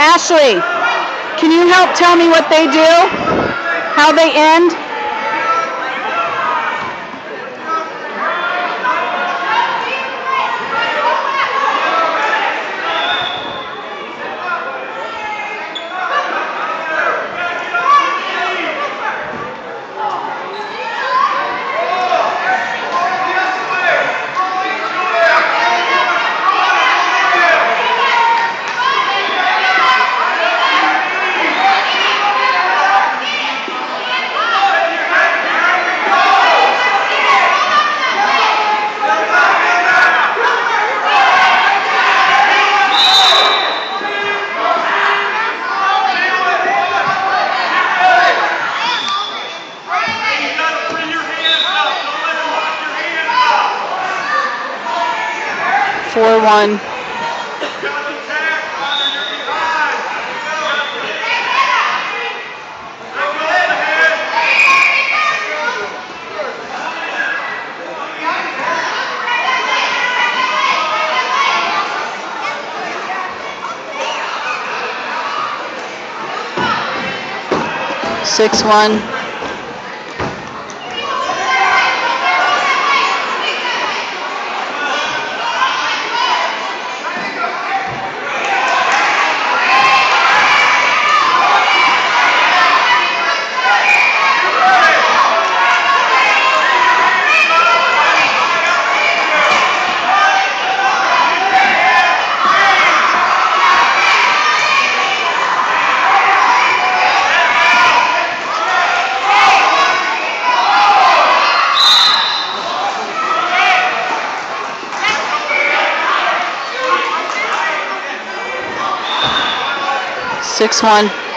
Ashley, can you help tell me what they do? How they end? 4-1. Six one. Six one.